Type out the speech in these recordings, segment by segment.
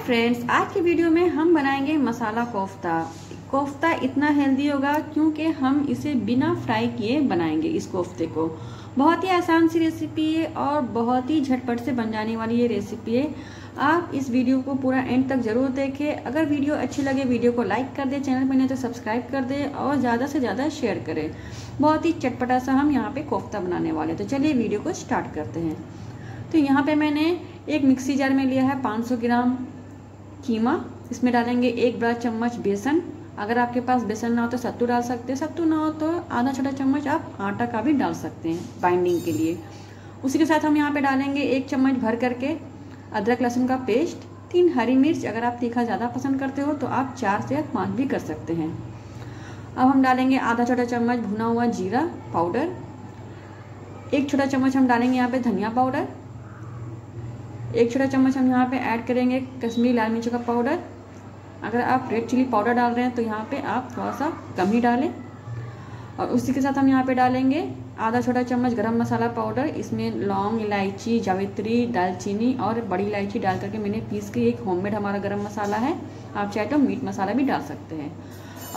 Friends आज की video में हम बनाएँगे मसाला कोफ्ता। कोफ्ता इतना हेल्दी होगा क्योंकि हम इसे बिना फ्राई किए बनाएँगे इस कोफ्ते को। बहुत ही आसान सी रेसिपी है और बहुत ही झटपट से बन जाने वाली ये रेसिपी है। आप इस वीडियो को पूरा एंड तक ज़रूर देखें। अगर वीडियो अच्छी लगे वीडियो को लाइक कर दे चैनल पर नहीं तो सब्सक्राइब कर दे और ज़्यादा से ज़्यादा शेयर करें। बहुत ही चटपटा सा हम यहाँ पे कोफ्ता बनाने वाले तो चलिए वीडियो को स्टार्ट करते हैं। तो यहाँ पे मैंने एक मिक्सी जार में लिया है 500 ग्राम। कीमा, इसमें डालेंगे एक बड़ा चम्मच बेसन। अगर आपके पास बेसन ना हो तो सत्तू डाल सकते हैं, सत्तू ना हो तो आधा छोटा चम्मच आप आटा का भी डाल सकते हैं बाइंडिंग के लिए। उसी के साथ हम यहाँ पे डालेंगे एक चम्मच भर करके अदरक लहसुन का पेस्ट, तीन हरी मिर्च, अगर आप तीखा ज़्यादा पसंद करते हो तो आप चार से पाँच भी कर सकते हैं। अब हम डालेंगे आधा छोटा चम्मच भुना हुआ जीरा पाउडर। एक छोटा चम्मच हम डालेंगे यहाँ पे धनिया पाउडर। एक छोटा चम्मच हम यहाँ पे ऐड करेंगे कश्मीरी लाल मिर्च का पाउडर अगर आप रेड चिली पाउडर डाल रहे हैं तो यहाँ पे आप थोड़ा सा कम ही डालें। और उसी के साथ हम यहाँ पे डालेंगे आधा छोटा चम्मच गरम मसाला पाउडर इसमें लौंग, इलायची, जावित्री, दालचीनी और बड़ी इलायची डाल करके मैंने पीस के एक होममेड हमारा गरम मसाला है। आप चाहे तो मीट मसाला भी डाल सकते हैं।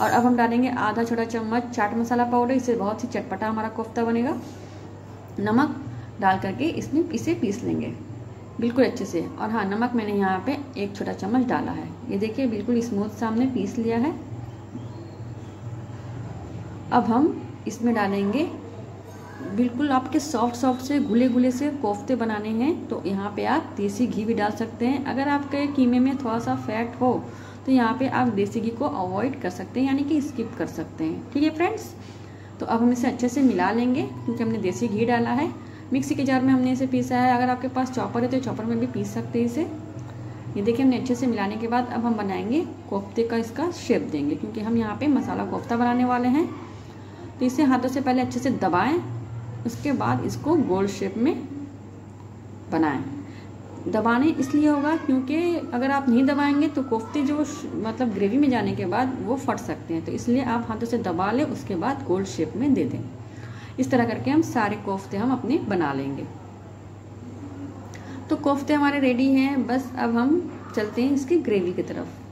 और अब हम डालेंगे आधा छोटा चम्मच चाट मसाला पाउडर इससे बहुत ही चटपटा हमारा कोफ्ता बनेगा। नमक डाल करके इसमें इसे पीस लेंगे। बिल्कुल अच्छे से। और हाँ नमक मैंने यहाँ पे एक छोटा चम्मच डाला है। ये देखिए, बिल्कुल स्मूथ सामने पीस लिया है। अब हम इसमें डालेंगे, बिल्कुल आपके सॉफ्ट सॉफ्ट से गुले गुले से कोफ्ते बनाने हैं तो यहाँ पे आप देसी घी भी डाल सकते हैं। अगर आपके कीमे में थोड़ा सा फैट हो तो यहाँ पे आप देसी घी को अवॉइड कर सकते हैं, यानी कि स्किप कर सकते हैं। ठीक है फ्रेंड्स तो अब हम इसे अच्छे से मिला लेंगे, क्योंकि हमने देसी घी डाला है। मिक्सी के जार में हमने इसे पीसा है। अगर आपके पास चॉपर है तो चॉपर में भी पीस सकते हैं इसे। ये देखिए, हमने अच्छे से मिलाने के बाद अब हम बनाएँगे कोफ्ते का इसका शेप देंगे, क्योंकि हम यहाँ पे मसाला कोफ्ता बनाने वाले हैं। तो इसे हाथों से पहले अच्छे से दबाएँ, उसके बाद इसको गोल शेप में बनाएँ। दबाने इसलिए होगा क्योंकि अगर आप नहीं दबाएँगे तो कोफ्ते जो मतलब ग्रेवी में जाने के बाद वो फट सकते हैं। तो इसलिए आप हाथों से दबा लें, उसके बाद गोल शेप में दे दें। इस तरह करके हम सारे कोफ्ते हम अपने बना लेंगे। तो कोफ्ते हमारे रेडी हैं, बस अब हम चलते हैं इसकी ग्रेवी की तरफ़।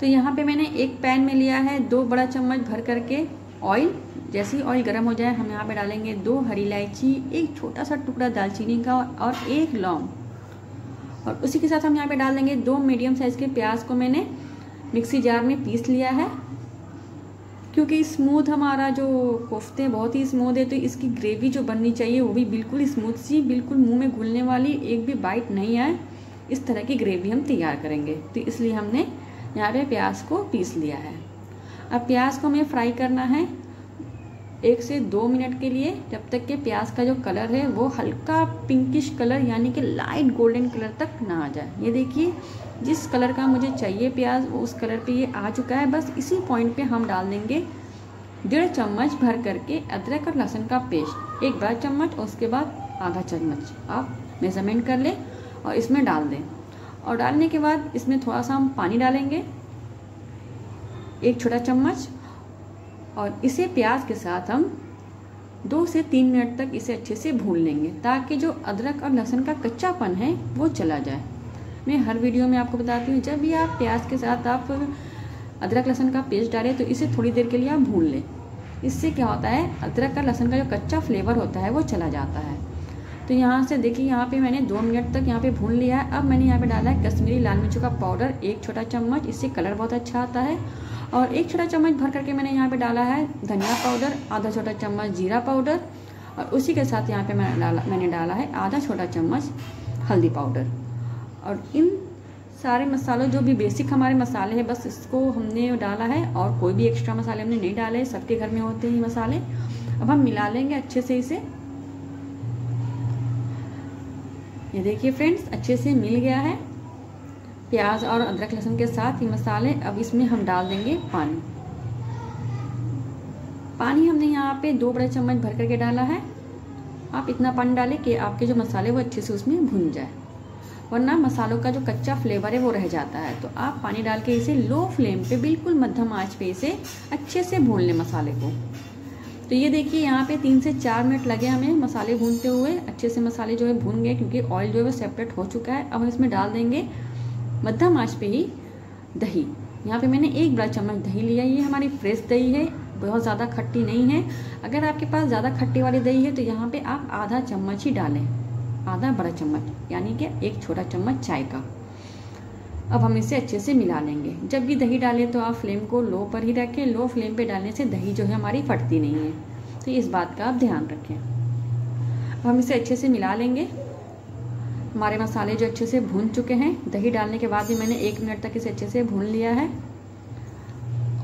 तो यहाँ पे मैंने एक पैन में लिया है, दो बड़ा चम्मच भर करके ऑयल जैसे ही ऑयल गर्म हो जाए, हम यहाँ पे डालेंगे दो हरी इलायची, एक छोटा सा टुकड़ा दालचीनी का और एक लौंग। और उसी के साथ हम यहाँ पे डाल देंगे दो मीडियम साइज़ के प्याज को मैंने मिक्सी जार में पीस लिया है। क्योंकि स्मूथ हमारा जो कोफ्ते हैं, बहुत ही स्मूथ है तो इसकी ग्रेवी जो बननी चाहिए, वो भी बिल्कुल स्मूथ सी, बिल्कुल मुँह में घुलने वाली, एक भी बाइट नहीं आए। इस तरह की ग्रेवी हम तैयार करेंगे। तो इसलिए हमने यहाँ पे प्याज को पीस लिया है। अब प्याज को हमें फ्राई करना है। एक से दो मिनट के लिए जब तक के प्याज का जो कलर है वो हल्का पिंकिश कलर यानी कि लाइट गोल्डन कलर तक ना आ जाए। ये देखिए, जिस कलर का मुझे चाहिए प्याज, वो उस कलर पे ये आ चुका है। बस इसी पॉइंट पे हम डाल देंगे डेढ़ चम्मच भर करके अदरक और लहसुन का पेस्ट। एक बड़ा चम्मच और उसके बाद आधा चम्मच। आप मेज़रमेंट कर लें और इसमें डाल दें। और डालने के बाद इसमें थोड़ा सा हम पानी डालेंगे। एक छोटा चम्मच। और इसे प्याज के साथ हम दो से तीन मिनट तक इसे अच्छे से भून लेंगे, ताकि जो अदरक और लहसुन का कच्चापन है, वो चला जाए। मैं हर वीडियो में आपको बताती हूँ, जब भी आप प्याज के साथ आप अदरक लहसुन का पेस्ट डालें तो इसे थोड़ी देर के लिए आप भून लें। इससे क्या होता है, अदरक का लहसुन का जो कच्चा फ्लेवर होता है, वो चला जाता है। तो यहाँ से देखिए, यहाँ पे मैंने दो मिनट तक यहाँ पे भून लिया है। अब मैंने यहाँ पे डाला है कश्मीरी लाल मिर्चों का पाउडर, एक छोटा चम्मच, इससे कलर बहुत अच्छा आता है। और एक छोटा चम्मच भर करके मैंने यहाँ पे डाला है धनिया पाउडर, आधा छोटा चम्मच जीरा पाउडर और उसी के साथ यहाँ पे मैंने डाला मैंने डाला है आधा छोटा चम्मच हल्दी पाउडर। और इन सारे मसालों, जो भी बेसिक हमारे मसाले हैं, बस इसको हमने डाला है और कोई भी एक्स्ट्रा मसाले हमने नहीं डाले, सबके घर में होते हैं मसाले। अब हम मिला लेंगे अच्छे से इसे। ये देखिए फ्रेंड्स अच्छे से मिल गया है। प्याज और अदरक लहसुन के साथ ये मसाले, अब इसमें हम डाल देंगे पानी। पानी हमने यहाँ पे दो बड़े चम्मच भर करके डाला है। आप इतना पानी डालें कि आपके जो मसाले वो अच्छे से उसमें भुन जाए। वरना मसालों का जो कच्चा फ्लेवर है वो रह जाता है। तो आप पानी डाल के इसे लो फ्लेम पे, बिल्कुल मध्यम आँच पे इसे अच्छे से भून लें मसाले को। तो ये देखिए, यहाँ पे तीन से चार मिनट लगे हमें मसाले भूनते हुए। अच्छे से मसाले जो है भून गए, क्योंकि ऑयल जो है वो सेपरेट हो चुका है। अब हम इसमें डाल देंगे मध्यम आँच पे ही दही। यहाँ पे मैंने एक बड़ा चम्मच दही लिया, ये हमारी फ्रेश दही है, बहुत ज़्यादा खट्टी नहीं है। अगर आपके पास ज़्यादा खट्टी वाली दही है तो यहाँ पे आप आधा चम्मच ही डालें। आधा बड़ा चम्मच, यानी कि एक छोटा चम्मच चाय का। अब हम इसे अच्छे से मिला लेंगे। जब भी दही डालें तो आप फ्लेम को लो पर ही रखें। लो फ्लेम पे डालने से दही जो है हमारी फटती नहीं है। तो इस बात का आप ध्यान रखें। अब हम इसे अच्छे से मिला लेंगे। हमारे मसाले जो अच्छे से भून चुके हैं। दही डालने के बाद भी मैंने एक मिनट तक इसे अच्छे से भून लिया है।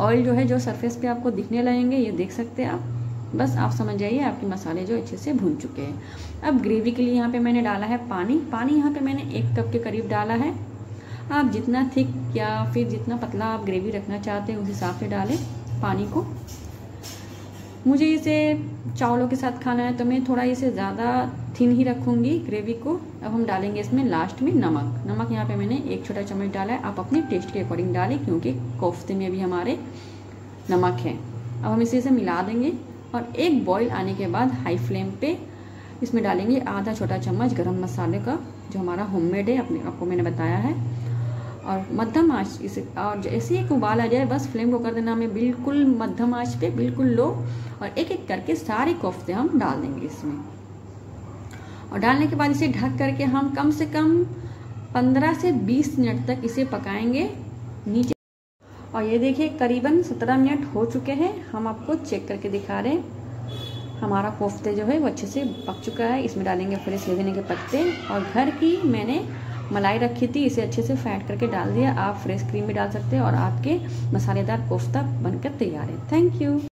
ऑयल जो है, जो सरफेस पे आपको दिखने लगेंगे, ये देख सकते हैं आप। बस आप समझ जाइए आपके मसाले जो अच्छे से भून चुके हैं। अब ग्रेवी के लिए यहाँ पे मैंने डाला है पानी। पानी यहाँ पे मैंने एक कप के करीब डाला है। आप जितना थिक या फिर जितना पतला आप ग्रेवी रखना चाहते हैं, उस हिसाब से डालें पानी को। मुझे इसे चावलों के साथ खाना है तो मैं थोड़ा इसे ज़्यादा थिन ही रखूँगी ग्रेवी को। अब हम डालेंगे इसमें लास्ट में नमक। नमक यहाँ पे मैंने एक छोटा चम्मच डाला है। आप अपने टेस्ट के अकॉर्डिंग डालें, क्योंकि कोफ्ते में भी हमारे नमक है। अब हम इसे इसे मिला देंगे और एक बॉईल आने के बाद हाई फ्लेम पे इसमें डालेंगे आधा छोटा चम्मच गरम मसाले का, जो हमारा होममेड है, अपने आपको मैंने बताया है। और मध्यम आँच इसे, और जैसे ही एक उबाल आ जाए, बस फ्लेम को कर देना हमें बिल्कुल मध्यम आँच पे, बिल्कुल लो और एक एक करके सारे कोफ्ते हम डाल देंगे इसमें। और डालने के बाद इसे ढक करके हम कम से कम 15 से 20 मिनट तक इसे पकाएँगे नीचे। और ये देखिए, करीबन 17 मिनट हो चुके हैं, हम आपको चेक करके दिखा रहे हैं। हमारा कोफ्ते जो है, वो अच्छे से पक चुका है। इसमें डालेंगे फ्रेश लेने के पत्ते और घर की मैंने मलाई रखी थी, इसे अच्छे से फैट करके डाल दिया। आप फ्रेश क्रीम भी डाल सकते हैं और आपके मसालेदार कोफ्ता बनकर तैयार है। Thank you